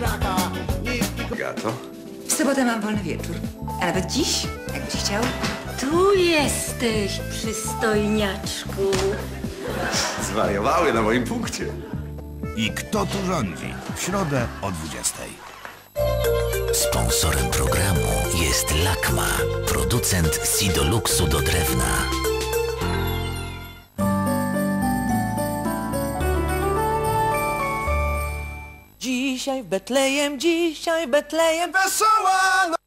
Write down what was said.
straka. Gato? W sobotę mam wolny wieczór. A nawet dziś, jakbyś chciał. Tu jesteś, przystojniaczku. Zwariowały na moim punkcie. I kto tu rządzi? W środę o 20. Sponsorem programu jest Lakma, producent Sidoluxu do drewna. Dzisiaj w Betlejem, dzisiaj w Betlejem. Wesoła